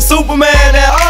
Superman. That.